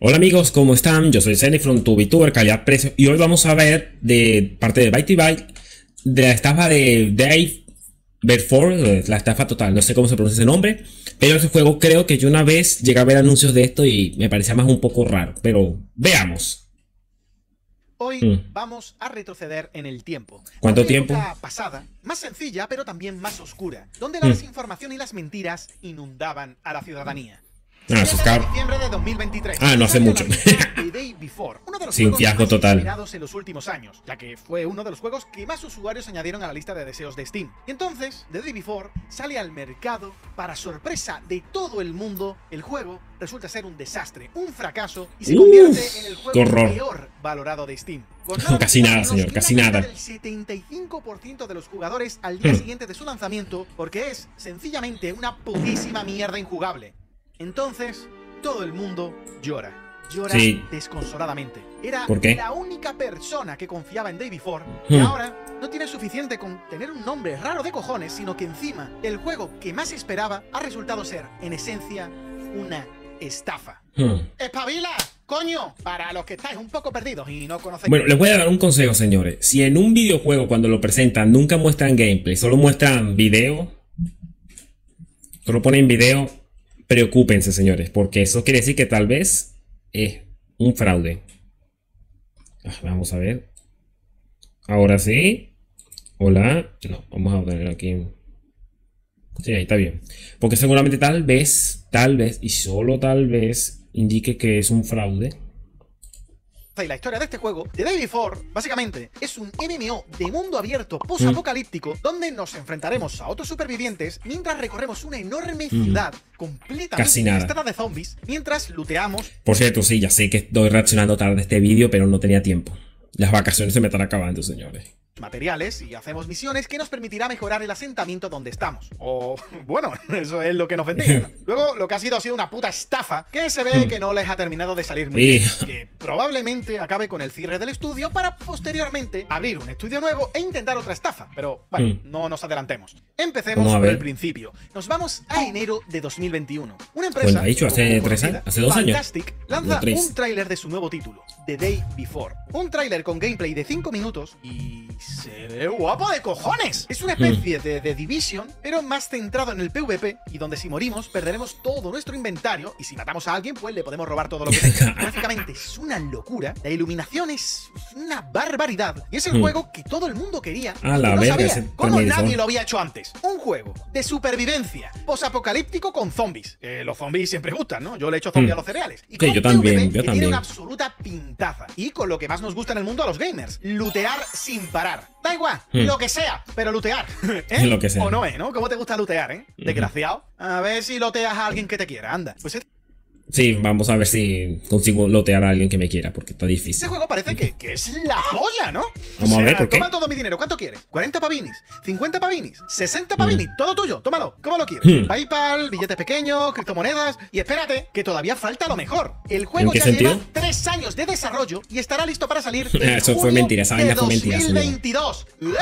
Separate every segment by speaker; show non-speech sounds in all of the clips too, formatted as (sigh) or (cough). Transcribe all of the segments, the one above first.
Speaker 1: Hola amigos, ¿cómo están? Yo soy Zenny from VTuber, calidad precio y hoy vamos a ver de parte de Byte Byte de la estafa de Dave Bedford, la estafa total, no sé cómo se pronuncia ese nombre, pero ese juego creo que yo una vez llegué a ver anuncios de esto y me parecía más un poco raro, pero veamos.
Speaker 2: Hoy
Speaker 1: Mm.
Speaker 2: vamos a retroceder en el tiempo.
Speaker 1: ¿Cuánto
Speaker 2: Una
Speaker 1: tiempo?
Speaker 2: pasada, más sencilla, pero también más oscura, donde la
Speaker 1: Mm.
Speaker 2: desinformación y las mentiras inundaban a la ciudadanía.
Speaker 1: Ah, eso es
Speaker 2: 7 de
Speaker 1: caro.
Speaker 2: diciembre de 2023.
Speaker 1: Ah, no hace mucho.
Speaker 2: juegos
Speaker 1: fiasco total.
Speaker 2: en los últimos años, ya que fue uno de los juegos que más usuarios añadieron a la lista de deseos de Steam. Y entonces, The Day Before sale al mercado para sorpresa de todo el mundo. El juego resulta ser un desastre, un fracaso y se
Speaker 1: Uf,
Speaker 2: convierte en el juego peor valorado de Steam. Con (laughs)
Speaker 1: Casi nada, señor, casi nada.
Speaker 2: del 75% de los jugadores al día
Speaker 1: Hmm.
Speaker 2: siguiente de su lanzamiento porque es sencillamente una putísima mierda injugable. Entonces, todo el mundo llora. Llora
Speaker 1: Sí.
Speaker 2: desconsoladamente. Era la única persona que confiaba en Day Before y
Speaker 1: Hmm.
Speaker 2: ahora no tiene suficiente con tener un nombre raro de cojones, sino que encima el juego que más esperaba ha resultado ser, en esencia, una estafa.
Speaker 1: Hmm.
Speaker 2: ¡Espabila! ¡Coño! Para los que estáis un poco perdidos y no conocéis...
Speaker 1: Bueno, les voy a dar un consejo, señores. Si en un videojuego cuando lo presentan nunca muestran gameplay, solo muestran video, solo ponen video, preocúpense, señores, porque eso quiere decir que tal vez es un fraude. Ah, Vamos a ver. Ahora sí. Hola. No, vamos a poner aquí. Sí, ahí está bien. Porque seguramente tal vez, tal vez, y solo tal vez, indique que es un fraude.
Speaker 2: Y la historia de este juego, The Day Before, básicamente, es un MMO de mundo abierto post-apocalíptico donde nos enfrentaremos a otros supervivientes mientras recorremos una enorme ciudad completamente
Speaker 1: Casi nada.
Speaker 2: infestada de zombies mientras looteamos
Speaker 1: Por cierto, sí, ya sé que estoy reaccionando tarde a este vídeo, pero no tenía tiempo. Las vacaciones se me están acabando, señores.
Speaker 2: Materiales y hacemos misiones que nos permitirá mejorar el asentamiento donde estamos. O, (laughs) bueno, eso es lo que nos vendían. (laughs) Luego, lo que ha sido ha sido una puta estafa que se ve que no les ha terminado de salir muy bien. (laughs) Que probablemente acabe con el cierre del estudio para posteriormente abrir un estudio nuevo e intentar otra estafa. Pero, bueno,
Speaker 1: Hmm.
Speaker 2: no nos adelantemos. Empecemos por el principio. Nos vamos a enero de 2021. Una empresa.
Speaker 1: Bueno, ha dicho hace tres años, hace dos años.
Speaker 2: Fantastic, lanza
Speaker 1: No,
Speaker 2: un tráiler de su nuevo título, The Day Before. Un tráiler con gameplay de 5 minutos y se ve guapo de cojones. Es una especie de, de Division, pero más centrado en el PvP y donde si morimos perderemos todo nuestro inventario y si matamos a alguien pues le podemos robar todo lo que tenga. (laughs) Gráficamente es una locura, la iluminación es una barbaridad y es el
Speaker 1: Hmm.
Speaker 2: juego que todo el mundo quería.
Speaker 1: A
Speaker 2: y
Speaker 1: la
Speaker 2: no
Speaker 1: verga,
Speaker 2: sabía cómo nadie lo había hecho antes. Un juego de supervivencia posapocalíptico con zombies. Que los zombies siempre gustan, ¿no? Yo le echo zombie
Speaker 1: Hmm.
Speaker 2: a los cereales. Y
Speaker 1: Sí,
Speaker 2: con
Speaker 1: yo también,
Speaker 2: PvP
Speaker 1: yo
Speaker 2: que Tiene
Speaker 1: también.
Speaker 2: una absoluta pintaza. Y con lo que más nos gusta en el mundo a los gamers. Lootear sin parar. Da igual,
Speaker 1: Hmm.
Speaker 2: lo que sea, pero lootear. ¿Eh? (laughs)
Speaker 1: Lo que sea.
Speaker 2: O no, ¿eh? ¿No? ¿Cómo te gusta lootear, eh?
Speaker 1: Ujú.
Speaker 2: Desgraciado. A ver si loteas a alguien que te quiera, anda. Pues este
Speaker 1: Sí, vamos a ver si consigo lotear a alguien que me quiera, porque está difícil.
Speaker 2: Este juego parece que, que es la polla, ¿no?
Speaker 1: Vamos a ver, ¿por qué?
Speaker 2: Toma todo mi dinero, ¿cuánto quieres? ¿40 pavinis? ¿50 pavinis? ¿60 pavinis? Todo tuyo, tómalo. ¿Cómo lo quieres?
Speaker 1: Hmm.
Speaker 2: PayPal, billetes pequeños, criptomonedas. Y espérate, que todavía falta lo mejor. El juego
Speaker 1: ¿En qué
Speaker 2: ya
Speaker 1: sentido?
Speaker 2: lleva 3 años de desarrollo y estará listo para salir. (laughs) en
Speaker 1: Eso fue mentira, esa vaina fue mentira.
Speaker 2: 2022. ¡Let's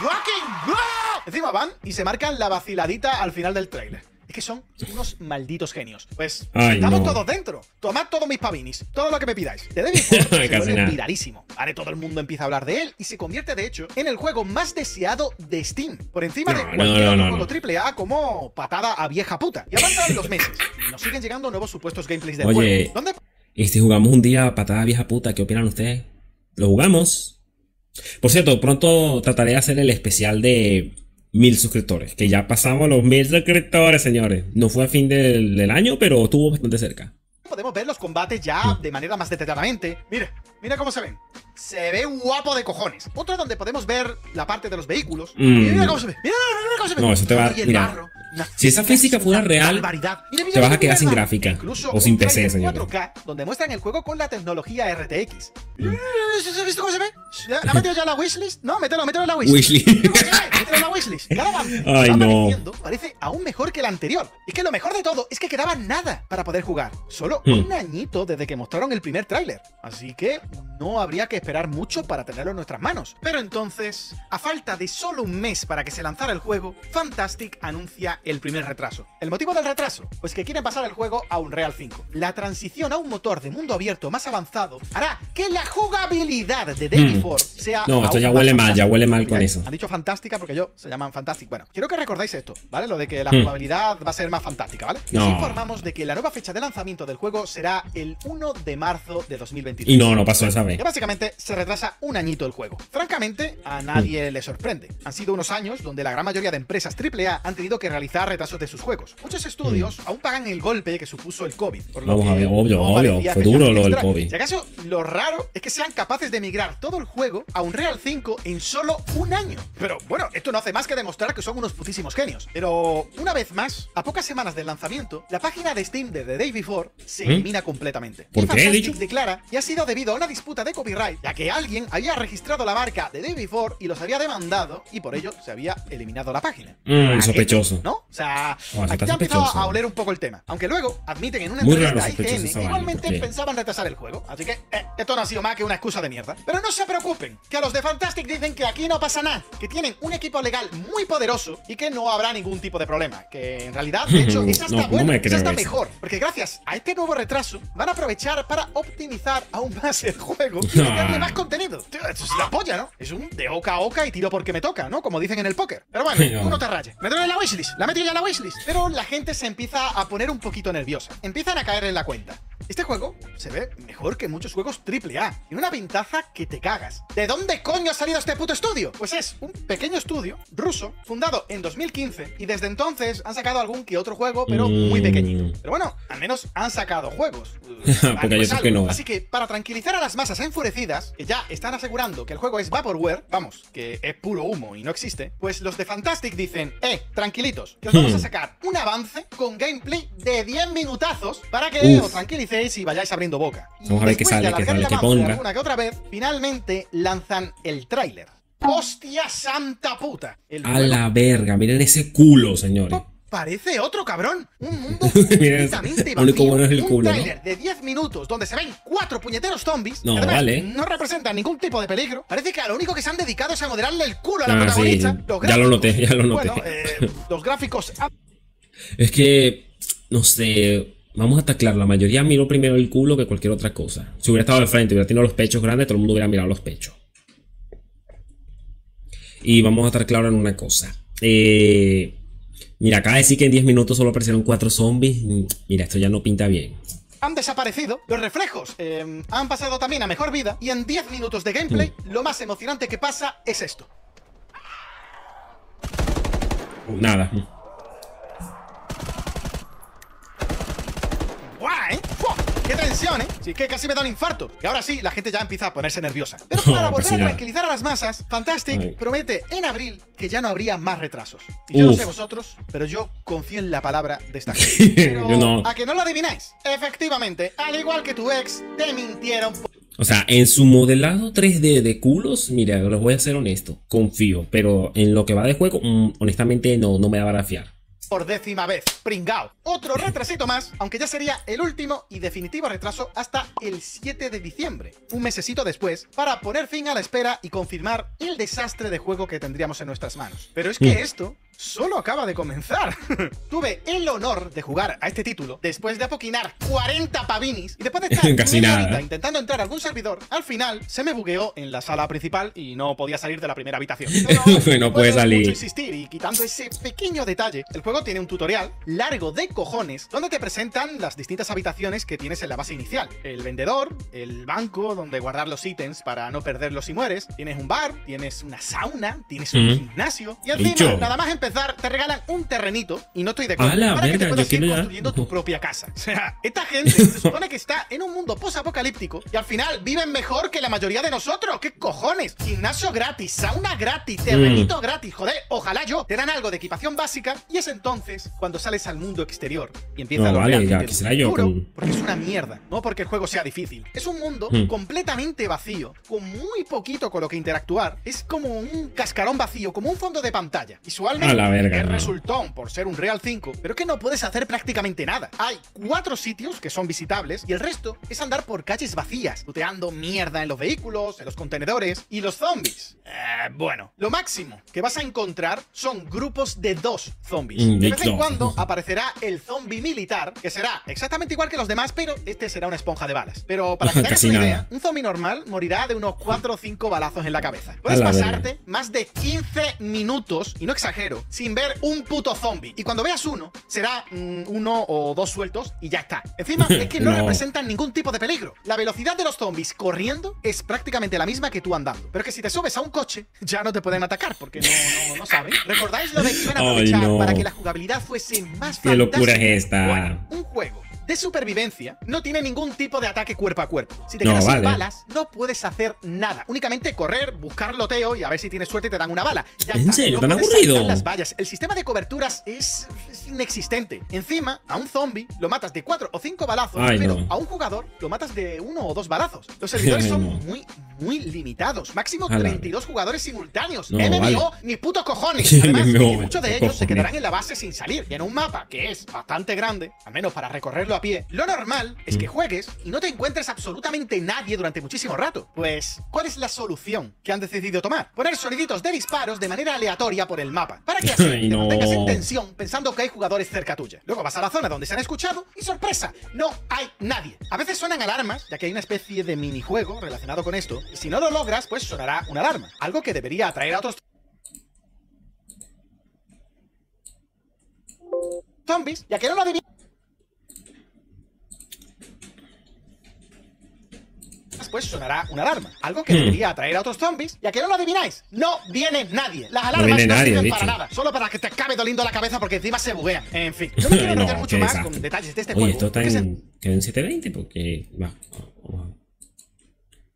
Speaker 2: fucking go! Encima van y se marcan la vaciladita al final del trailer. Que son unos malditos genios. Pues
Speaker 1: Ay,
Speaker 2: estamos
Speaker 1: no.
Speaker 2: todos dentro. Tomad todos mis pavinis, todo lo que me pidáis. (laughs)
Speaker 1: Casi
Speaker 2: vuelve
Speaker 1: nada.
Speaker 2: viralísimo. Ahora todo el mundo empieza a hablar de él y se convierte de hecho en el juego más deseado de Steam. Por encima
Speaker 1: No,
Speaker 2: de cualquier
Speaker 1: no,
Speaker 2: juego
Speaker 1: no.
Speaker 2: AAA como patada a vieja puta. Y avanzan los meses. Y nos siguen llegando nuevos supuestos gameplays del
Speaker 1: Oye.
Speaker 2: juego. ¿Dónde
Speaker 1: Y si jugamos un día patada vieja puta, ¿qué opinan ustedes? ¿Lo jugamos? Por cierto, pronto trataré de hacer el especial de mil suscriptores, que ya pasamos los mil suscriptores, señores. No fue a fin del, del año, pero estuvo bastante cerca.
Speaker 2: podemos ver los combates ya de manera más detalladamente. Mira, mira cómo se ven. Se ve guapo de cojones. Otro donde podemos ver la parte de los vehículos.
Speaker 1: Mm.
Speaker 2: Mira cómo se ve. Mira, mira cómo se ve.
Speaker 1: No, eso te va- mira, si esa física fuera real,
Speaker 2: barbaridad. Mira, mira,
Speaker 1: te vas a quedar sin gráfica,
Speaker 2: Incluso
Speaker 1: o sin PC, señores.
Speaker 2: 4K donde muestran el juego con la tecnología RTX.
Speaker 1: Mm.
Speaker 2: ¿Has visto cómo se ve? ¿Ya- ¿La ha metido ya en la wishlist? No, mételo, mételo en la wishlist.
Speaker 1: Wishlist.
Speaker 2: ¿Cómo se ve? Mételo en la wishlist. (laughs) Cada
Speaker 1: Ay, no.
Speaker 2: parece aún mejor que el anterior. Es que lo mejor de todo es que quedaba nada para poder jugar. Solo
Speaker 1: Hmm.
Speaker 2: un añito desde que mostraron el primer tráiler. Así que no habría que esperar mucho para tenerlo en nuestras manos. Pero entonces, a falta de solo un mes para que se lanzara el juego, Fantastic anuncia el primer retraso. ¿El motivo del retraso? Pues que quieren pasar el juego a Unreal 5. La transición a un motor de mundo abierto más avanzado hará que la jugabilidad de Day
Speaker 1: Hmm.
Speaker 2: sea.
Speaker 1: No, esto ya huele mal, ya huele mal con eso.
Speaker 2: Han dicho fantástica porque yo se llaman Fantastic. Bueno, quiero que recordáis esto, ¿vale? Lo de que la
Speaker 1: Hmm.
Speaker 2: jugabilidad va a ser más fantástica, ¿vale? Y
Speaker 1: No.
Speaker 2: os informamos de que la nueva fecha de lanzamiento del juego será el 1 de marzo de 2023.
Speaker 1: Y no, no pasó esa vez.
Speaker 2: Que básicamente se retrasa un añito el juego. Francamente, a nadie le sorprende. Han sido unos años donde la gran mayoría de empresas AAA han tenido que realizar retrasos de sus juegos. Muchos estudios aún pagan el golpe que supuso el COVID. Por lo
Speaker 1: Mm. Vamos
Speaker 2: que
Speaker 1: a ver, obvio, obvio, fue duro lo del. COVID.
Speaker 2: Si acaso, lo raro es que sean capaces de migrar todo el juego a Unreal 5 en solo un año. Pero bueno, esto no hace más que demostrar que son unos putísimos genios. Pero una vez más, a pocas semanas del lanzamiento, la página de Steam de The Day Before se
Speaker 1: ¿Mm?
Speaker 2: elimina completamente.
Speaker 1: ¿Por qué, dicho?
Speaker 2: declara que ha sido debido a una disputa de copyright, ya que alguien había registrado la marca de Day Before y los había demandado y por ello se había eliminado la página.
Speaker 1: Mm, sospechoso.
Speaker 2: ¿No? O sea,
Speaker 1: Oh,
Speaker 2: aquí ya ha empezado
Speaker 1: sospechoso.
Speaker 2: a oler un poco el tema. Aunque luego admiten en una
Speaker 1: Muy
Speaker 2: entrevista a IGN que igualmente pensaban retrasar el juego. Así que, eh, esto no ha sido más que una excusa de mierda. Pero no se preocupen, que a los de Fantastic dicen que aquí no pasa nada, que tienen un equipo legal muy poderoso y que no habrá ningún tipo de problema. Que en realidad, de hecho, (laughs) es hasta
Speaker 1: No, no me
Speaker 2: es hasta mejor. Porque gracias a este nuevo retraso, van a aprovechar para optimizar aún más el juego y meterle más contenido. Tío, esto es la polla, ¿no? Es un de oca a oca y tiro porque me toca, ¿no? Como dicen en el póker. Pero bueno,
Speaker 1: No.
Speaker 2: uno te raye. Me duele la wishlist, la metido ya en la wishlist. Pero la gente se empieza a poner un poquito nerviosa. Empiezan a caer en la cuenta. Este juego se ve mejor que muchos juegos AAA. Tiene una pintaza que te cagas. ¿De dónde coño ha salido este puto estudio? Pues es un pequeño estudio ruso, fundado en 2015, y desde entonces han sacado algún que otro juego, pero muy
Speaker 1: Mm.
Speaker 2: pequeñito. Pero bueno, al menos han sacado juegos. (laughs)
Speaker 1: Porque hay otros que no.
Speaker 2: Así que para tranquilizar a las masas enfurecidas, que ya están asegurando que el juego es Vaporware, vamos, que es puro humo y no existe, pues los de Fantastic dicen, eh, tranquilitos, que os vamos a
Speaker 1: Hmm.
Speaker 2: sacar un avance con gameplay de 10 minutazos para que os tranquilicéis y vayáis abriendo boca. Y
Speaker 1: Vamos a ver qué sale, qué sale, qué
Speaker 2: avance
Speaker 1: ponga.
Speaker 2: Alguna que otra vez, finalmente lanzan el tráiler. ¡Hostia santa puta! El
Speaker 1: A
Speaker 2: juego
Speaker 1: la verga, miren ese culo, señores.
Speaker 2: Parece otro cabrón. Un mundo (laughs) completamente vacío.
Speaker 1: bueno es el
Speaker 2: un
Speaker 1: culo, ¿no?
Speaker 2: de 10 minutos donde se ven cuatro puñeteros zombies.
Speaker 1: No,
Speaker 2: que además
Speaker 1: vale.
Speaker 2: No representan ningún tipo de peligro. Parece que a lo único que se han dedicado es a modelarle el culo a la
Speaker 1: Ah,
Speaker 2: protagonista.
Speaker 1: sí,
Speaker 2: Los
Speaker 1: ya lo
Speaker 2: gráficos,
Speaker 1: noté, ya lo noté.
Speaker 2: Bueno, eh, los gráficos (laughs)
Speaker 1: Es que, no sé, vamos a estar claros, la mayoría miró primero el culo que cualquier otra cosa. Si hubiera estado de frente, hubiera tenido los pechos grandes, todo el mundo hubiera mirado los pechos. Y vamos a estar claros en una cosa. Eh, mira, acaba de decir que en 10 minutos solo aparecieron 4 zombies. Mm, Mira, esto ya no pinta bien.
Speaker 2: han desaparecido. Los reflejos eh, han pasado también a mejor vida. Y en 10 minutos de gameplay,
Speaker 1: Mm.
Speaker 2: lo más emocionante que pasa es esto.
Speaker 1: Nada.
Speaker 2: ¡Guau, eh! ¡Fua! ¡Qué tensión, eh! Sí, que casi me da un infarto. Y ahora sí, la gente ya empieza a ponerse nerviosa. (laughs) Pero para
Speaker 1: Oh,
Speaker 2: volver a tranquilizar a las masas, Fantastic
Speaker 1: Ay.
Speaker 2: promete en abril que ya no habría más retrasos. Y yo no
Speaker 1: Uf.
Speaker 2: sé vosotros, pero yo confío en la palabra de esta (laughs) gente. Pero,
Speaker 1: no.
Speaker 2: ¿A que no lo adivináis? Efectivamente, al igual que tu ex, te mintieron por
Speaker 1: O sea, en su modelado 3D de culos, mira, les voy a ser honesto, confío, pero en lo que va de juego, mm, honestamente no, no me va a fiar.
Speaker 2: Por décima vez. Pringao. Otro retrasito más, aunque ya sería el último y definitivo retraso hasta el 7 de diciembre, un mesecito después, para poner fin a la espera y confirmar el desastre de juego que tendríamos en nuestras manos. Pero es que esto solo acaba de comenzar. (laughs) Tuve el honor de jugar a este título después de apoquinar 40 pavinis y después de (laughs) estar
Speaker 1: Casi
Speaker 2: media
Speaker 1: nada.
Speaker 2: horita intentando entrar a algún servidor, al final se me bugueó en la sala principal y no podía salir de la primera habitación. Pero (laughs)
Speaker 1: No puede salir.
Speaker 2: mucho insistir y quitando ese pequeño detalle, el juego tiene un tutorial largo de cojones donde te presentan las distintas habitaciones que tienes en la base inicial. El vendedor, el banco donde guardar los ítems para no perderlos si mueres, tienes un bar, tienes una sauna, tienes un
Speaker 1: Mm.
Speaker 2: gimnasio y encima, nada más empezar, te regalan un terrenito y no estoy de
Speaker 1: A
Speaker 2: acuerdo para que te
Speaker 1: verga,
Speaker 2: puedas ir construyendo tu propia casa. (laughs) O sea, esta gente se (laughs) supone que está en un mundo post-apocalíptico y al final viven mejor que la mayoría de nosotros. ¿Qué cojones? Gimnasio gratis, sauna gratis, terrenito gratis. Joder, ojalá yo. Te dan algo de equipación básica y es entonces cuando sales al mundo exterior y empieza
Speaker 1: No,
Speaker 2: lo
Speaker 1: vale, ya quisiera yo
Speaker 2: duro,
Speaker 1: con-
Speaker 2: Porque es una mierda, no porque el juego sea difícil. Es un mundo
Speaker 1: Hmm.
Speaker 2: completamente vacío, con muy poquito con lo que interactuar. Es como un cascarón vacío, como un fondo de pantalla. Visualmente
Speaker 1: la verga,
Speaker 2: es
Speaker 1: no.
Speaker 2: resultón por ser un Real 5, pero que no puedes hacer prácticamente nada. Hay cuatro sitios que son visitables y el resto es andar por calles vacías, looteando mierda en los vehículos, en los contenedores y los zombies. Eh, bueno, lo máximo que vas a encontrar son grupos de dos zombies.
Speaker 1: Mm,
Speaker 2: De vez en cuando aparecerá el zombie militar, que será exactamente igual que los demás, pero este será una esponja de balas. Pero para que te hagas una idea, un zombie normal morirá de unos 4 o 5 balazos en la cabeza. Puedes
Speaker 1: la
Speaker 2: pasarte más de 15 minutos, y no exagero, sin ver un puto zombie. Y cuando veas uno, será mm, uno o dos sueltos y ya está. Encima, (laughs) es que no,
Speaker 1: No.
Speaker 2: representan ningún tipo de peligro. La velocidad de los zombies corriendo es prácticamente la misma que tú andando. Pero que si te subes a un coche, ya no te pueden atacar porque no, no, no saben. ¿Recordáis lo de que iban a aprovechar para que la jugabilidad fuese más
Speaker 1: Qué locura es esta.
Speaker 2: Bueno, un juego de supervivencia no tiene ningún tipo de ataque cuerpo a cuerpo. Si te
Speaker 1: No,
Speaker 2: quedas sin balas, no puedes hacer nada. Únicamente correr, buscar loteo y a ver si tienes suerte y te dan una bala. Ya
Speaker 1: ¿En
Speaker 2: está.
Speaker 1: serio?
Speaker 2: No
Speaker 1: ¿Tan aburrido?
Speaker 2: las vallas. El sistema de coberturas es, es inexistente. Encima, a un zombie lo matas de cuatro o cinco balazos,
Speaker 1: Ay,
Speaker 2: pero
Speaker 1: no.
Speaker 2: a un jugador lo matas de uno o dos balazos. Los (laughs) servidores
Speaker 1: Ay,
Speaker 2: son muy, muy limitados. Máximo
Speaker 1: A la-
Speaker 2: 32 jugadores simultáneos. MMO,
Speaker 1: vale.
Speaker 2: ni puto cojones. (laughs) Además, muchos de
Speaker 1: ¿qué
Speaker 2: ellos se quedarán en la base sin salir. Y en un mapa que es bastante grande, al menos para recorrerlo pie, lo normal es que juegues y no te encuentres absolutamente nadie durante muchísimo rato. Pues, ¿cuál es la solución que han decidido tomar? Poner soniditos de disparos de manera aleatoria por el mapa. Para que (laughs) así
Speaker 1: Ay,
Speaker 2: te
Speaker 1: no.
Speaker 2: mantengas en tensión pensando que hay jugadores cerca tuya. Luego vas a la zona donde se han escuchado y sorpresa, no hay nadie. A veces suenan alarmas, ya que hay una especie de minijuego relacionado con esto, y si no lo logras, pues sonará una alarma. Algo que debería atraer a otros zombies, ya que no lo adivinas, pues sonará una alarma. Algo que
Speaker 1: Hmm.
Speaker 2: debería atraer a otros zombies, ya que no lo adivináis. No viene nadie. Las alarmas no,
Speaker 1: viene nadie,
Speaker 2: sirven para nada. Solo para que te acabe doliendo la cabeza porque encima se buguean. En fin, (laughs) no me quiero
Speaker 1: No,
Speaker 2: meter mucho más con detalles de este
Speaker 1: Oye,
Speaker 2: juego.
Speaker 1: esto está en, en 720 porque... Va.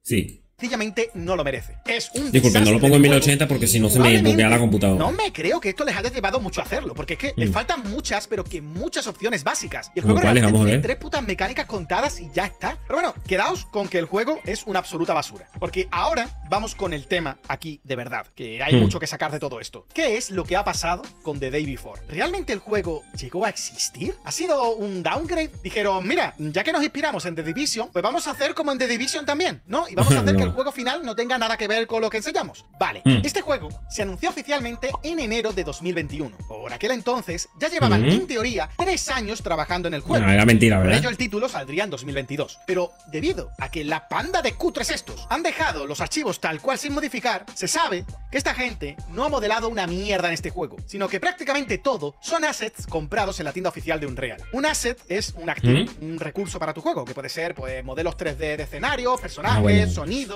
Speaker 1: Sí.
Speaker 2: Sencillamente no lo merece. Es un
Speaker 1: Disculpen, no lo pongo en
Speaker 2: de juego
Speaker 1: 1080 porque si no se me buguea la computadora.
Speaker 2: No me creo que esto les haya llevado mucho a hacerlo, porque es que le
Speaker 1: Mm.
Speaker 2: faltan muchas, pero que muchas opciones básicas. Y el
Speaker 1: ¿Cómo
Speaker 2: juego realmente
Speaker 1: Vamos a ver.
Speaker 2: tres putas mecánicas contadas y ya está. Pero bueno, quedaos con que el juego es una absoluta basura. Porque ahora vamos con el tema aquí de verdad, que hay
Speaker 1: Mm.
Speaker 2: mucho que sacar de todo esto. ¿Qué es lo que ha pasado con The Day Before? ¿Realmente el juego llegó a existir? ¿Ha sido un downgrade? Dijeron, mira, ya que nos inspiramos en The Division, pues vamos a hacer como en The Division también, ¿no? Y vamos a hacer (laughs) que el
Speaker 1: No.
Speaker 2: juego final no tenga nada que ver con lo que enseñamos. Vale,
Speaker 1: Mm.
Speaker 2: este juego se anunció oficialmente en enero de 2021. Por aquel entonces ya llevaban,
Speaker 1: Ujú.
Speaker 2: en teoría, tres años trabajando en el juego.
Speaker 1: No, era mentira,
Speaker 2: Por
Speaker 1: ¿verdad?
Speaker 2: ello el título saldría en 2022. Pero debido a que la panda de cutres estos han dejado los archivos tal cual sin modificar, se sabe que esta gente no ha modelado una mierda en este juego, sino que prácticamente todo son assets comprados en la tienda oficial de Unreal. Un asset es un activo, un recurso para tu juego, que puede ser pues modelos 3D de escenarios, personajes,
Speaker 1: Ah, bueno.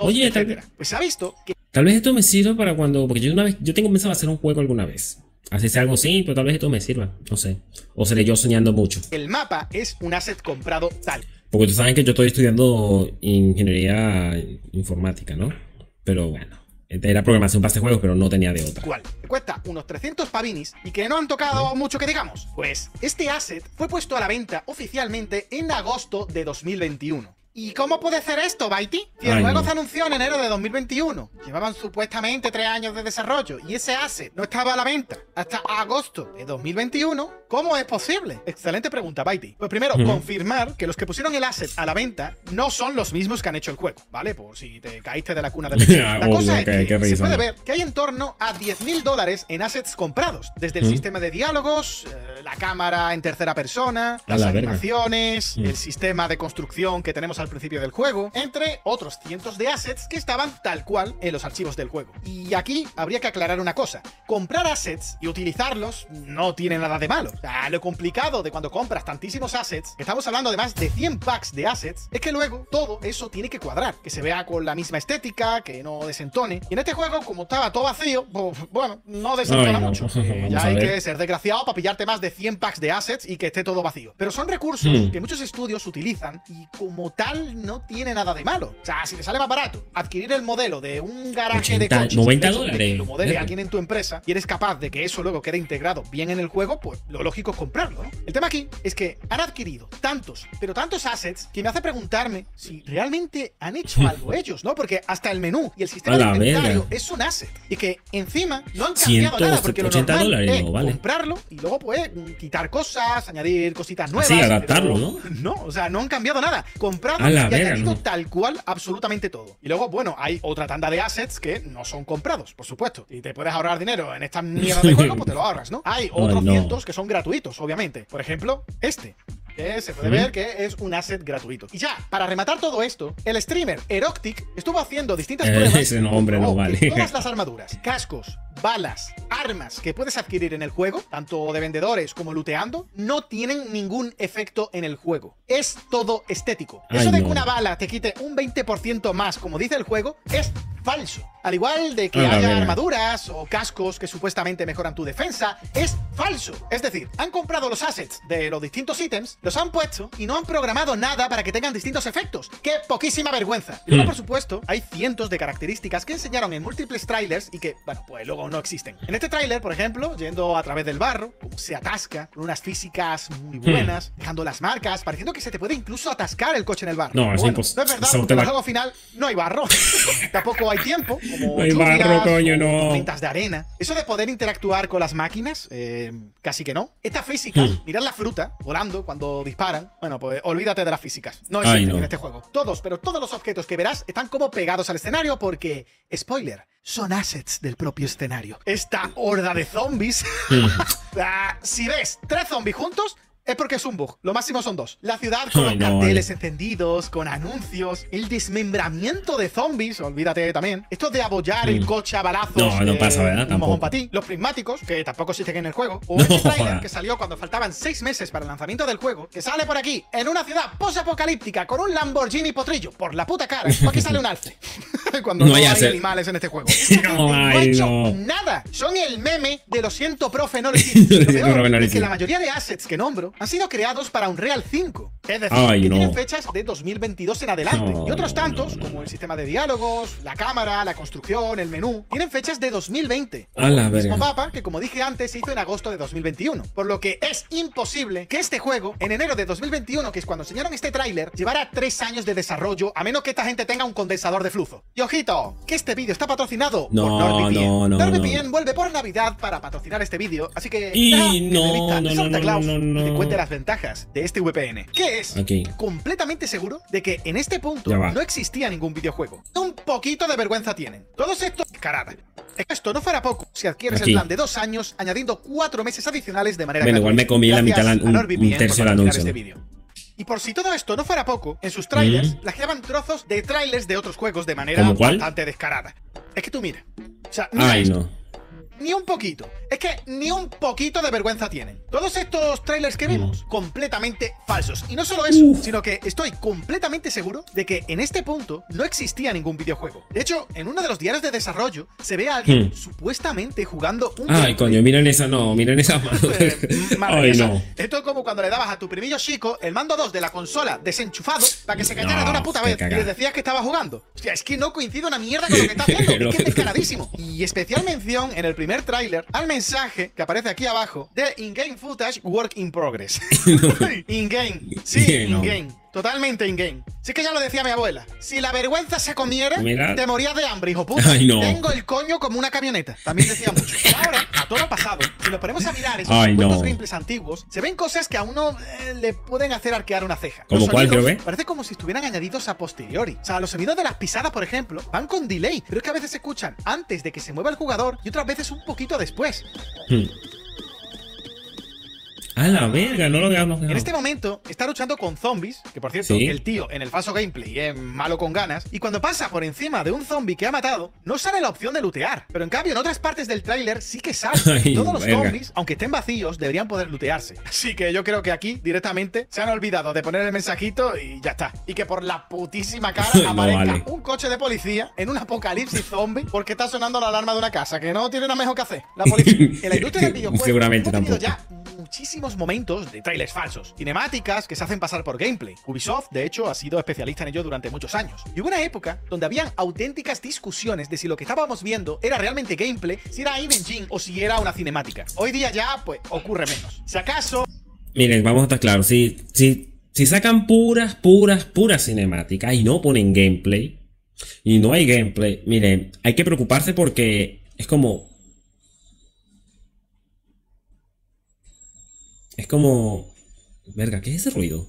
Speaker 1: Oye, tal-
Speaker 2: etc. Pues ha visto que
Speaker 1: Tal vez esto me sirva para cuando. Porque yo una vez. Yo tengo pensado hacer un juego alguna vez. Así sea algo así, pero tal vez esto me sirva. No sé. O seré yo soñando mucho.
Speaker 2: el mapa es un asset comprado tal
Speaker 1: Porque tú sabes que yo estoy estudiando ingeniería informática, ¿no? Pero bueno. Era programación para este juego, pero no tenía de otra.
Speaker 2: Que cuesta unos 300 pavinis y que no han tocado mucho que digamos. Pues este asset fue puesto a la venta oficialmente en agosto de 2021. ¿Y cómo puede ser esto, Baiti? Si el
Speaker 1: Ay,
Speaker 2: juego
Speaker 1: no.
Speaker 2: se anunció en enero de 2021. Llevaban supuestamente tres años de desarrollo y ese asset no estaba a la venta hasta agosto de 2021. ¿Cómo es posible? Excelente pregunta, Baiti. Pues primero,
Speaker 1: Ujú.
Speaker 2: confirmar que los que pusieron el asset a la venta no son los mismos que han hecho el juego, ¿vale? Por si te caíste de la cuna de leche. (laughs) La
Speaker 1: Obvio,
Speaker 2: cosa es
Speaker 1: que-
Speaker 2: se puede ver que hay en torno a 10.000 dólares en assets comprados, desde el
Speaker 1: Mm.
Speaker 2: sistema de diálogos, eh, la cámara en tercera persona,
Speaker 1: A
Speaker 2: las
Speaker 1: la
Speaker 2: animaciones,
Speaker 1: Mm.
Speaker 2: el sistema de construcción que tenemos al principio del juego, entre otros cientos de assets que estaban tal cual en los archivos del juego. Y aquí habría que aclarar una cosa, comprar assets y utilizarlos no tiene nada de malo. O sea, lo complicado de cuando compras tantísimos assets, que estamos hablando de más de 100 packs de assets, es que luego todo eso tiene que cuadrar, que se vea con la misma estética, que no desentone. Y en este juego, como estaba todo vacío, pues, bueno, no desentona
Speaker 1: Ay, no.
Speaker 2: mucho. (laughs) Eh, ya hay que ser desgraciado para pillarte más de 100 packs de assets y que esté todo vacío. Pero son recursos
Speaker 1: Hmm.
Speaker 2: que muchos estudios utilizan y como tal cual no tiene nada de malo. O sea, si te sale más barato adquirir el modelo de un garaje
Speaker 1: 80,
Speaker 2: de coches,
Speaker 1: 90
Speaker 2: de esos de que
Speaker 1: dólares.
Speaker 2: lo modele
Speaker 1: Verga.
Speaker 2: alguien en tu empresa y eres capaz de que eso luego quede integrado bien en el juego, pues lo lógico es comprarlo. ¿no? El tema aquí es que han adquirido tantos, pero tantos assets que me hace preguntarme si realmente han hecho (laughs) algo ellos, ¿no? Porque hasta el menú y el sistema de inventario
Speaker 1: verga.
Speaker 2: es un asset y que encima no han cambiado
Speaker 1: 180
Speaker 2: nada porque lo normal
Speaker 1: dólares,
Speaker 2: es
Speaker 1: no, vale.
Speaker 2: comprarlo y luego pues quitar cosas, añadir cositas nuevas.
Speaker 1: Sí, adaptarlo, ¿no? (laughs)
Speaker 2: No, o sea, no han cambiado nada. Comprado
Speaker 1: A la
Speaker 2: y
Speaker 1: verga,
Speaker 2: añadido
Speaker 1: no.
Speaker 2: tal cual absolutamente todo. Y luego, bueno, hay otra tanda de assets que no son comprados, por supuesto. Y te puedes ahorrar dinero en estas mierdas de juego, pues te lo ahorras, ¿no? Hay (laughs) otros
Speaker 1: no.
Speaker 2: cientos que son gratuitos, obviamente. Por ejemplo, este. Que se puede ver que es un asset gratuito. Y ya, para rematar todo esto, el streamer Eroctic estuvo haciendo distintas
Speaker 1: Eh,
Speaker 2: pruebas. (laughs)
Speaker 1: ese nombre no vale.
Speaker 2: Todas las armaduras, cascos, balas, armas que puedes adquirir en el juego, tanto de vendedores como looteando, no tienen ningún efecto en el juego. Es todo estético.
Speaker 1: Ay,
Speaker 2: Eso de
Speaker 1: no.
Speaker 2: que una bala te quite un 20% más, como dice el juego, es falso. Al igual de que
Speaker 1: A la
Speaker 2: haya armaduras o cascos que supuestamente mejoran tu defensa, es falso. Es decir, han comprado los assets de los distintos ítems, los han puesto y no han programado nada para que tengan distintos efectos. ¡Qué poquísima vergüenza! Y luego,
Speaker 1: Hmm.
Speaker 2: por supuesto, hay cientos de características que enseñaron en múltiples trailers y que, bueno, pues luego no existen. En este trailer, por ejemplo, yendo a través del barro, como se atasca, con unas físicas muy
Speaker 1: Hmm.
Speaker 2: buenas, dejando las marcas, pareciendo que se te puede incluso atascar el coche en el barro.
Speaker 1: No, es
Speaker 2: Bueno,
Speaker 1: impos-
Speaker 2: No es verdad, porque en el juego final no hay barro. (laughs) Tampoco hay tiempo, como
Speaker 1: No hay barro, coño, no.
Speaker 2: de arena. Eso de poder interactuar con las máquinas, eh, casi que no. Estas físicas,
Speaker 1: Hmm.
Speaker 2: mirad la fruta volando cuando disparan. Bueno, pues olvídate de las físicas. No existen
Speaker 1: Ay, no.
Speaker 2: en este juego. Todos, pero todos los objetos que verás están como pegados al escenario porque, spoiler, son assets del propio escenario. Esta horda de zombies (laughs) Ah, si ves tres zombies juntos, es porque es un bug. Lo máximo son dos. La ciudad (laughs) con los
Speaker 1: no,
Speaker 2: carteles
Speaker 1: vale.
Speaker 2: encendidos, con anuncios, el desmembramiento de zombies, olvídate también. Esto de abollar el coche a balazos.
Speaker 1: No, no
Speaker 2: eh,
Speaker 1: pasa, ¿verdad? Tampoco.
Speaker 2: mojón pa' ti. Los prismáticos, que tampoco existen en el juego. (laughs) O
Speaker 1: No,
Speaker 2: este trailer que salió cuando faltaban seis meses para el lanzamiento del juego, que sale por aquí, en una ciudad post-apocalíptica, con un Lamborghini potrillo por la puta cara. (laughs) O aquí sale un alce. (laughs) cuando
Speaker 1: No
Speaker 2: hay animales en este juego. (laughs)
Speaker 1: No,
Speaker 2: no ha
Speaker 1: ay,
Speaker 2: hecho
Speaker 1: no.
Speaker 2: nada. Son el meme de lo siento, profe, no (laughs) lo peor es que la mayoría de assets que nombro han sido creados para Unreal 5. Es decir,
Speaker 1: Ay,
Speaker 2: que tienen fechas de 2022 en adelante. Y otros tantos, como el sistema de diálogos, la cámara, la construcción, el menú, tienen fechas de 2020.
Speaker 1: A la
Speaker 2: El mismo mapa que, como dije antes, se hizo en agosto de 2021. Por lo que es imposible que este juego, en enero de 2021, que es cuando enseñaron este tráiler, llevara tres años de desarrollo, a menos que esta gente tenga un condensador de flujo. Y ojito, que este vídeo está patrocinado
Speaker 1: No,
Speaker 2: por NordVPN.
Speaker 1: no, no,
Speaker 2: NordVPN vuelve por Navidad para patrocinar este vídeo, así que
Speaker 1: Y no,
Speaker 2: que
Speaker 1: no,
Speaker 2: Santa Claus
Speaker 1: no,
Speaker 2: te cuente las ventajas de este VPN. ¿Qué es?
Speaker 1: Ok.
Speaker 2: completamente seguro de que en este punto no existía ningún videojuego. Un poquito de vergüenza tienen. Todos estos... Carada. Esto no fuera poco si adquieres
Speaker 1: Aquí.
Speaker 2: el plan de dos años añadiendo cuatro meses adicionales de manera
Speaker 1: Bueno, igual
Speaker 2: gratuita.
Speaker 1: me comí
Speaker 2: Gracias
Speaker 1: mitad, la-
Speaker 2: a
Speaker 1: un- un tercio del anuncio,
Speaker 2: este. Y por si todo esto no fuera poco, en sus trailers
Speaker 1: Mm.
Speaker 2: plagiaban trozos de trailers de otros juegos de manera bastante descarada. Es que tú mira. O sea, mira
Speaker 1: Ay,
Speaker 2: esto.
Speaker 1: no.
Speaker 2: Ni un poquito. Es que ni un poquito de vergüenza tienen. Todos estos trailers que vimos, completamente falsos. Y no solo eso,
Speaker 1: Uf.
Speaker 2: sino que estoy completamente seguro de que en este punto no existía ningún videojuego. De hecho, en uno de los diarios de desarrollo se ve a alguien
Speaker 1: Hmm.
Speaker 2: supuestamente jugando un
Speaker 1: Ay,
Speaker 2: gameplay.
Speaker 1: coño, miren esa, no, miren esa mano. (laughs)
Speaker 2: Eh, (laughs)
Speaker 1: Ay, no.
Speaker 2: Esto es como cuando le dabas a tu primillo chico el mando 2 de la consola desenchufado para que se callara
Speaker 1: No,
Speaker 2: de una puta vez y
Speaker 1: cagada.
Speaker 2: le decías que estaba jugando. Hostia, es que no coincide una mierda con lo que está haciendo. Es (laughs) que
Speaker 1: que-
Speaker 2: es descaradísimo. Y especial mención en el primer tráiler al mensaje que aparece aquí abajo de In-Game Footage Work in Progress. (laughs) (laughs) in-game. Sí,
Speaker 1: no.
Speaker 2: Totalmente in-game. Sí que ya lo decía mi abuela. Si la vergüenza se comiera,
Speaker 1: Mira.
Speaker 2: te morías de hambre, hijo puta.
Speaker 1: Ay, no.
Speaker 2: Tengo el coño como una camioneta. También decía mucho. (laughs) Pero ahora, a todo pasado, si nos ponemos a mirar esos
Speaker 1: Ay, no.
Speaker 2: gameplays antiguos, se ven cosas que a uno eh, le pueden hacer arquear una ceja.
Speaker 1: ¿Cómo
Speaker 2: Los
Speaker 1: cuál, que?
Speaker 2: Parece como si estuvieran añadidos a posteriori. O sea, los sonidos de las pisadas, por ejemplo, van con delay, pero es que a veces se escuchan antes de que se mueva el jugador y otras veces un poquito después.
Speaker 1: Hmm. A la verga, no lo veamos.
Speaker 2: En este momento está luchando con zombies, que por cierto,
Speaker 1: Sí.
Speaker 2: el tío en el falso gameplay es malo con ganas, y cuando pasa por encima de un zombie que ha matado, no sale la opción de lootear. Pero en cambio, en otras partes del tráiler sí que sale. (laughs)
Speaker 1: Ay,
Speaker 2: Todos los
Speaker 1: verga.
Speaker 2: zombies, aunque estén vacíos, deberían poder lootearse. Así que yo creo que aquí directamente se han olvidado de poner el mensajito y ya está. Y que por la putísima cara
Speaker 1: No
Speaker 2: aparezca
Speaker 1: vale.
Speaker 2: un coche de policía en un apocalipsis zombie porque está sonando la alarma de una casa que no tiene nada mejor que hacer. La policía (laughs) en la industria del videojuego
Speaker 1: Seguramente tampoco.
Speaker 2: ya muchísimos momentos de trailers falsos, cinemáticas que se hacen pasar por gameplay. Ubisoft, de hecho, ha sido especialista en ello durante muchos años. Y hubo una época donde habían auténticas discusiones de si lo que estábamos viendo era realmente gameplay, si era in-engine o si era una cinemática. Hoy día ya, pues, ocurre menos. Si acaso...
Speaker 1: Miren, vamos a estar claros, si, si, si sacan puras, puras, puras cinemáticas y no ponen gameplay, y no hay gameplay, miren, hay que preocuparse porque es como Es como... Verga, ¿qué es ese ruido?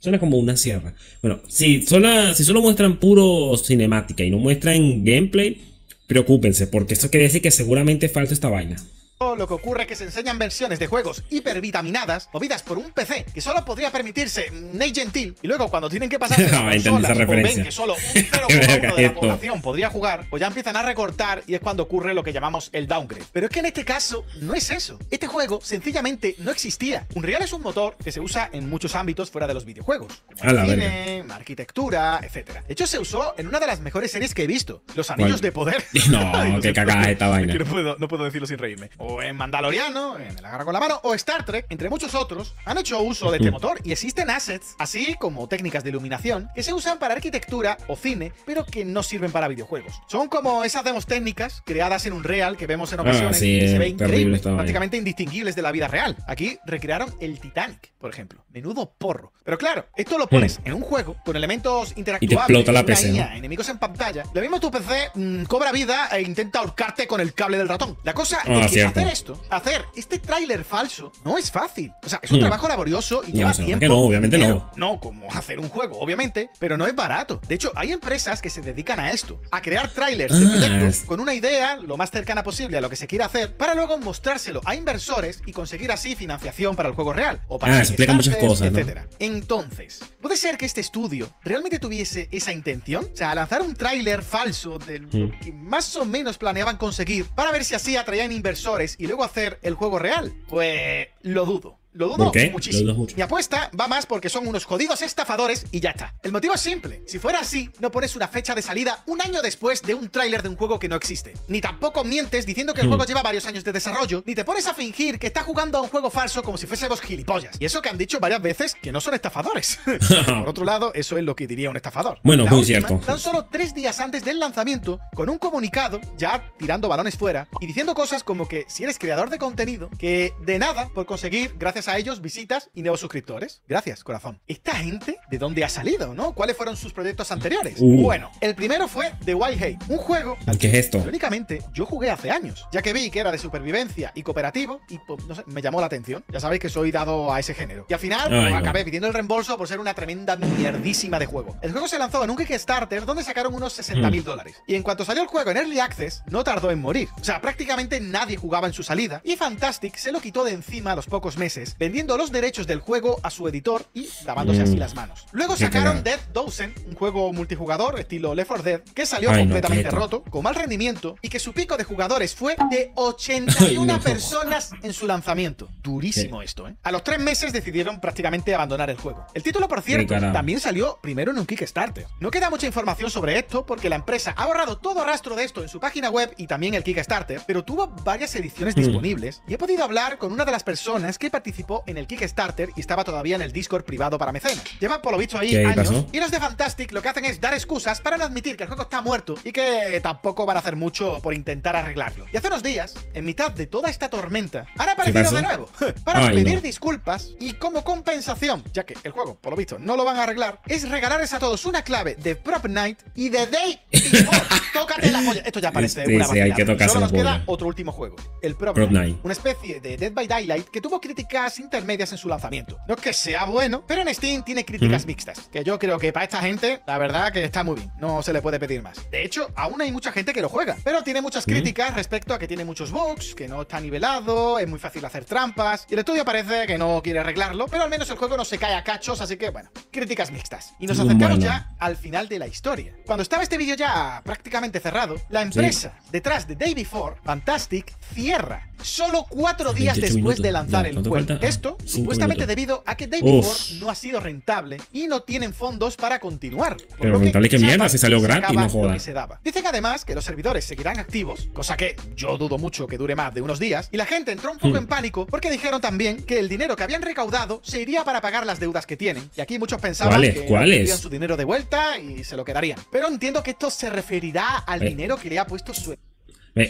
Speaker 1: Suena como una sierra. Bueno, si si solo muestran puro cinemática y no muestran gameplay, preocúpense, porque eso quiere decir que seguramente falta esta vaina.
Speaker 2: Lo que ocurre es que se enseñan versiones de juegos hipervitaminadas movidas por un PC que solo podría permitirse Nate Gentil y luego cuando tienen que pasar (laughs)
Speaker 1: no,
Speaker 2: que solo un (laughs) 0,1 de la población podría jugar, pues ya empiezan a recortar y es cuando ocurre lo que llamamos el downgrade. Pero es que en este caso no es eso. Este juego sencillamente no existía. Unreal es un motor que se usa en muchos ámbitos fuera de los videojuegos, como cine, arquitectura, etc. De hecho se usó en una de las mejores series que he visto, Los Anillos de Poder. (laughs)
Speaker 1: No, qué cagada esta vaina.
Speaker 2: No puedo, no puedo decirlo sin reírme o en Mandaloriano, en El Agarra con la Mano, o Star Trek, entre muchos otros, han hecho uso de este motor y existen assets, así como técnicas de iluminación, que se usan para arquitectura o cine, pero que no sirven para videojuegos. Son como esas demos técnicas creadas en un real que vemos en ah, ocasiones y se ve increíble, prácticamente indistinguibles de la vida real. Aquí recrearon el Titanic, por ejemplo. Menudo porro. Pero claro, esto lo pones en un juego con elementos interactuables,
Speaker 1: la PC,
Speaker 2: enemigos en pantalla. Lo mismo tu PC mm, cobra vida e intenta ahorcarte con el cable del ratón. La cosa ah, es que hacer esto hacer este tráiler falso no es fácil. O sea, es un hmm. trabajo laborioso y lleva tiempo.
Speaker 1: Que no, obviamente no.
Speaker 2: No, como hacer un juego, obviamente, pero no es barato. De hecho, hay empresas que se dedican a esto, a crear trailers de ah, proyectos con una idea lo más cercana posible a lo que se quiere hacer, para luego mostrárselo a inversores y conseguir así financiación para el juego real o para
Speaker 1: ah, explica muchas cosas,
Speaker 2: etcétera. Entonces, puede ser que este estudio realmente tuviese esa intención, o sea, lanzar un tráiler falso de lo hmm. que más o menos planeaban conseguir para ver si así atraían inversores y luego hacer el juego real? Pues lo dudo. Lo dudo muchísimo. Mi apuesta va más porque son unos jodidos estafadores y ya está. El motivo es simple. Si fuera así, no pones una fecha de salida un año después de un tráiler de un juego que no existe. Ni tampoco mientes diciendo que el hmm. juego lleva varios años de desarrollo, ni te pones a fingir que está jugando a un juego falso como si fuésemos gilipollas. Y eso que han dicho varias veces que no son estafadores. (laughs) Por otro lado, eso es lo que diría un estafador.
Speaker 1: Bueno, muy cierto.
Speaker 2: Tan solo tres días antes del lanzamiento, con un comunicado, ya tirando balones fuera, y diciendo cosas como que si eres creador de contenido, que de nada por conseguir, gracias a ellos visitas y nuevos suscriptores. Gracias, corazón. ¿Esta gente de dónde ha salido, no? ¿Cuáles fueron sus proyectos anteriores? Uh. Bueno, el primero fue The Wild Hate, un juego
Speaker 1: ¿Qué es esto?
Speaker 2: Únicamente yo jugué hace años, ya que vi que era de supervivencia y cooperativo y pues, no sé, me llamó la atención. Ya sabéis que soy dado a ese género. Y al final pues, acabé pidiendo el reembolso por ser una tremenda mierdísima de juego. El juego se lanzó en un Kickstarter donde sacaron unos 60 mil mm. dólares. Y en cuanto salió el juego en Early Access, no tardó en morir. O sea, prácticamente nadie jugaba en su salida y Fantastic se lo quitó de encima a los pocos meses, vendiendo los derechos del juego a su editor y lavándose así las manos. Luego sacaron Dead Dozen, un juego multijugador estilo Left 4 Dead, que salió completamente roto, con mal rendimiento y que su pico de jugadores fue de 81 personas en su lanzamiento. Durísimo esto, ¿eh? A los tres meses decidieron prácticamente abandonar el juego. El título, por cierto, también salió primero en un Kickstarter. No queda mucha información sobre esto porque la empresa ha borrado todo rastro de esto en su página web y también el Kickstarter, pero tuvo varias ediciones mm. disponibles y he podido hablar con una de las personas que participó en el Kickstarter y estaba todavía en el Discord privado para mecenas. Llevan por lo visto ahí años y los de Fantastic lo que hacen es dar excusas para no admitir que el juego está muerto y que tampoco van a hacer mucho por intentar arreglarlo. Y hace unos días, en mitad de toda esta tormenta, han aparecido de nuevo (laughs) para pedir disculpas y como compensación, ya que el juego, por lo visto, no lo van a arreglar, es regalarles a todos una clave de Prop Night y de Day (laughs) Tócate la polla. Esto ya parece una
Speaker 1: sí, hay que Solo
Speaker 2: nos queda otro último juego, el Prop, Night, una especie de Dead by Daylight que tuvo críticas intermedias en su lanzamiento. No es que sea bueno, pero en Steam tiene críticas mixtas, que yo creo que para esta gente, la verdad que está muy bien, no se le puede pedir más. De hecho, aún hay mucha gente que lo juega, pero tiene muchas críticas respecto a que tiene muchos bugs, que no está nivelado, es muy fácil hacer trampas, y el estudio parece que no quiere arreglarlo, pero al menos el juego no se cae a cachos, así que bueno, críticas mixtas. Y nos acercamos ya al final de la historia. Cuando estaba este vídeo ya prácticamente cerrado, la empresa detrás de Day Before, Fantastic, cierra solo cuatro días
Speaker 1: 28
Speaker 2: después de lanzar
Speaker 1: Ya,
Speaker 2: el
Speaker 1: ¿cuánto
Speaker 2: juego.
Speaker 1: Ah,
Speaker 2: Esto supuestamente
Speaker 1: minutos.
Speaker 2: debido a que David
Speaker 1: Uf.
Speaker 2: Ford no ha sido rentable y no tienen fondos para continuar. por
Speaker 1: Pero
Speaker 2: que
Speaker 1: rentable, ¿qué
Speaker 2: Chapa
Speaker 1: mierda? Si salió
Speaker 2: se
Speaker 1: gratis, no
Speaker 2: que se daba. Dicen además que los servidores seguirán activos, cosa que yo dudo mucho que dure más de unos días, y la gente entró un poco
Speaker 1: Hmm.
Speaker 2: en pánico porque dijeron también que el dinero que habían recaudado se iría para pagar las deudas que tienen. Y aquí muchos pensaban
Speaker 1: ¿Cuáles?
Speaker 2: que
Speaker 1: ¿Cuáles?
Speaker 2: su dinero de vuelta y se lo quedarían. Pero entiendo que esto se referirá al
Speaker 1: Eh.
Speaker 2: dinero que le ha puesto su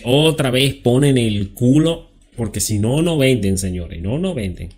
Speaker 1: Otra vez ponen el culo. Porque si no, no venden, señores. No, no venden.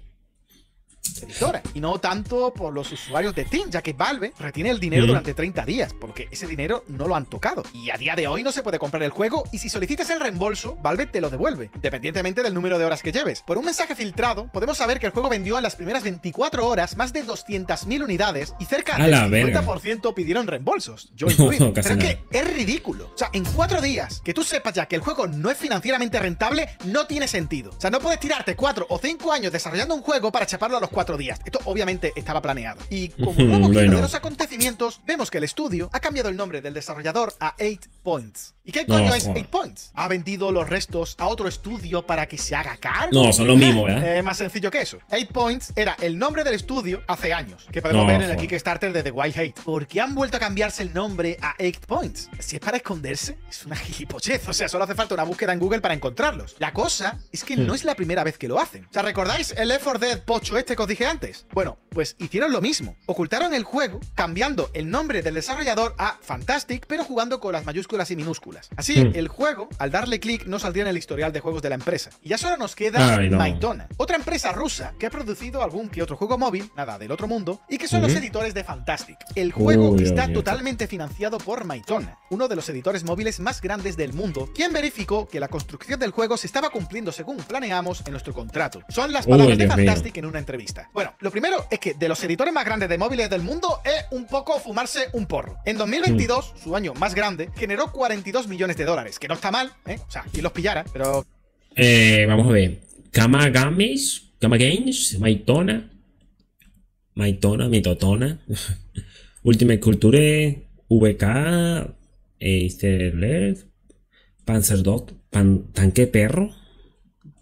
Speaker 2: Editora y no tanto por los usuarios de Steam, ya que Valve retiene el dinero
Speaker 1: Mm.
Speaker 2: durante 30 días, porque ese dinero no lo han tocado. Y a día de hoy no se puede comprar el juego y si solicitas el reembolso, Valve te lo devuelve, independientemente del número de horas que lleves. Por un mensaje filtrado, podemos saber que el juego vendió en las primeras 24 horas más de 200.000 unidades y cerca del
Speaker 1: la verga.
Speaker 2: 50% pidieron reembolsos. Yo (laughs) incluido. Pero es que es ridículo. O sea, en cuatro días, que tú sepas ya que el juego no es financieramente rentable, no tiene sentido. O sea, no puedes tirarte cuatro o cinco años desarrollando un juego para chaparlo a los cuatro días. Esto obviamente estaba planeado. Y (laughs) como giro
Speaker 1: bueno.
Speaker 2: de los acontecimientos, vemos que el estudio ha cambiado el nombre del desarrollador a 8 Points. ¿Y qué
Speaker 1: No,
Speaker 2: coño es
Speaker 1: joder.
Speaker 2: 8 Points? ¿Ha vendido los restos a otro estudio para que se haga cargo?
Speaker 1: No, son lo mismo, ¿verdad?
Speaker 2: Es más sencillo que eso. 8 Points era el nombre del estudio hace años, que podemos
Speaker 1: No,
Speaker 2: ver en el. Kickstarter de The Wild Hate. ¿Por qué han vuelto a cambiarse el nombre a 8 Points? Si es para esconderse, es una gilipollez. O sea, solo hace falta una búsqueda en Google para encontrarlos. La cosa es que
Speaker 1: Hmm.
Speaker 2: no es la primera vez que lo hacen. O sea, ¿recordáis el Left 4 Dead pocho este que os dije antes? Bueno, pues hicieron lo mismo. Ocultaron el juego cambiando el nombre del desarrollador a Fantastic, pero jugando con las mayúsculas y minúsculas. Así,
Speaker 1: Hmm.
Speaker 2: el juego, al darle clic, no saldría en el historial de juegos de la empresa. Y ya solo nos queda
Speaker 1: Ay, no.
Speaker 2: Maitona, otra empresa rusa que ha producido algún que otro juego móvil, nada del otro mundo, y que son los editores de Fantastic. El juego
Speaker 1: Uy,
Speaker 2: está totalmente financiado por Maitona, uno de los editores móviles más grandes del mundo, quien verificó que la construcción del juego se estaba cumpliendo según planeamos en nuestro contrato. Son las
Speaker 1: Uy,
Speaker 2: palabras de
Speaker 1: mío.
Speaker 2: Fantastic en una entrevista. Bueno, lo primero es que de los editores más grandes de móviles del mundo es un poco fumarse un porro. En 2022,
Speaker 1: Mm.
Speaker 2: su año más grande, generó 42 millones de dólares, que no está mal, ¿eh? O sea, quien los pillara, pero
Speaker 1: Eh, vamos a ver. Kama Games, Kama Games, Maitona, Maitona, Mitotona, (laughs) Ultimate Culture, VK, Easter Panzer Dog, Pan- Tanque Perro.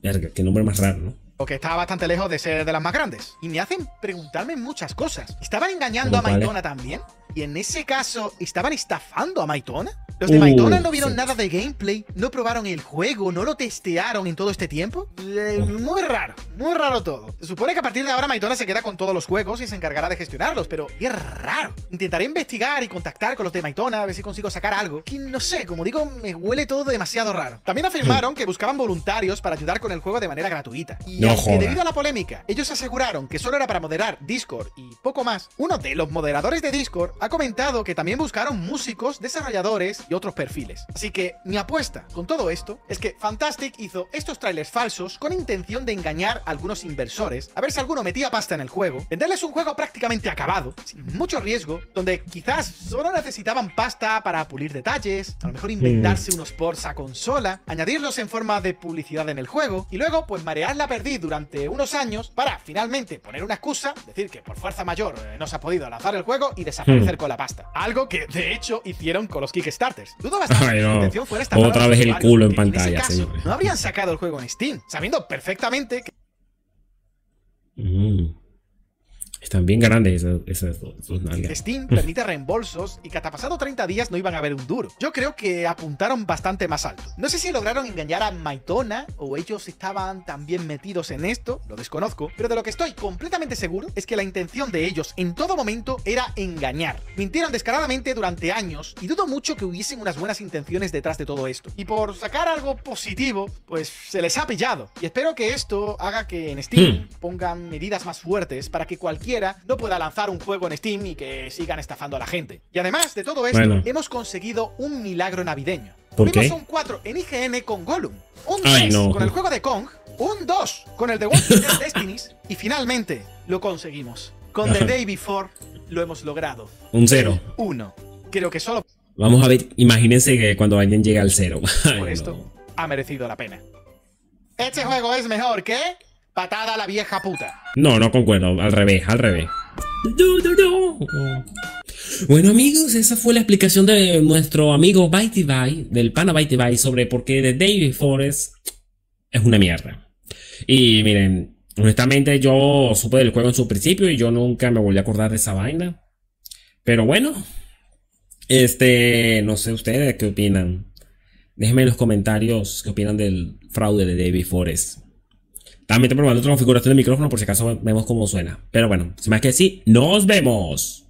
Speaker 1: Verga, qué nombre más raro, ¿no?
Speaker 2: O que está bastante lejos de ser de las más grandes. Y me hacen preguntarme muchas cosas. ¿Estaban engañando a. Maitona también? ¿Y en ese caso, estaban estafando a Maitona? ¿Los de
Speaker 1: Uh,
Speaker 2: Maitona no vieron
Speaker 1: sí.
Speaker 2: nada de gameplay? ¿No probaron el juego? ¿No lo testearon en todo este tiempo? Eh, muy raro, muy raro todo. Se supone que a partir de ahora Maitona se queda con todos los juegos y se encargará de gestionarlos, pero es raro. Intentaré investigar y contactar con los de Maitona a ver si consigo sacar algo. Que no sé, como digo, me huele todo demasiado raro. También afirmaron que buscaban voluntarios para ayudar con el juego de manera gratuita. Y
Speaker 1: No jodas.
Speaker 2: debido a la polémica, ellos aseguraron que solo era para moderar Discord y poco más. Uno de los moderadores de Discord ha comentado que también buscaron músicos, desarrolladores y otros perfiles. Así que mi apuesta con todo esto es que Fantastic hizo estos trailers falsos con intención de engañar a algunos inversores, a ver si alguno metía pasta en el juego, venderles un juego prácticamente acabado, sin mucho riesgo, donde quizás solo necesitaban pasta para pulir detalles, a lo mejor inventarse unos ports a consola, añadirlos en forma de publicidad en el juego y luego pues marear la durante unos años para finalmente poner una excusa, decir que por fuerza mayor eh, no se ha podido lanzar el juego y desaparecer
Speaker 1: Hmm.
Speaker 2: con la pasta. Algo que de hecho hicieron con los Kickstarters. Dudo (laughs) bastante
Speaker 1: Ay,
Speaker 2: que su
Speaker 1: no.
Speaker 2: intención fuera estafar a
Speaker 1: Otra vez el culo en pantalla, señores.
Speaker 2: No habrían sacado el juego en Steam, sabiendo perfectamente que
Speaker 1: Mm. Están bien grandes esas, esas nalgas.
Speaker 2: Steam (laughs) permite reembolsos y que hasta pasado 30 días no iban a ver un duro. Yo creo que apuntaron bastante más alto. No sé si lograron engañar a Maitona o ellos estaban también metidos en esto, lo desconozco, pero de lo que estoy completamente seguro es que la intención de ellos en todo momento era engañar. Mintieron descaradamente durante años y dudo mucho que hubiesen unas buenas intenciones detrás de todo esto. Y por sacar algo positivo, pues se les ha pillado. Y espero que esto haga que en Steam pongan medidas más fuertes para que cualquiera no pueda lanzar un juego en Steam y que sigan estafando a la gente. Y además de todo esto,
Speaker 1: Bueno.
Speaker 2: hemos conseguido un milagro navideño.
Speaker 1: ¿Por
Speaker 2: Tuvimos
Speaker 1: qué?
Speaker 2: un 4 en IGN con Gollum, un 3
Speaker 1: Ay, no.
Speaker 2: con el juego de Kong, un 2 con el de Walking Dead Destinies (laughs) y finalmente lo conseguimos. Con The. Day Before lo hemos logrado.
Speaker 1: Un cero.
Speaker 2: 1. Creo que solo
Speaker 1: Vamos a ver, imagínense que cuando alguien llega al cero. (laughs) Ay,
Speaker 2: por
Speaker 1: no.
Speaker 2: esto ha merecido la pena. Este juego es mejor que Patada a la vieja puta.
Speaker 1: No, no concuerdo. Al revés, al revés. No, no, no. Bueno amigos, esa fue la explicación de nuestro amigo Bitey Bye, del pana Bitey Bye, sobre por qué The David Forest es una mierda. Y miren, honestamente yo supe del juego en su principio y yo nunca me volví a acordar de esa vaina. Pero bueno, este, no sé ustedes qué opinan. Déjenme en los comentarios qué opinan del fraude de David Forest. También estoy probando otra configuración de micrófono por si acaso vemos cómo suena. Pero bueno, sin más que decir, nos vemos.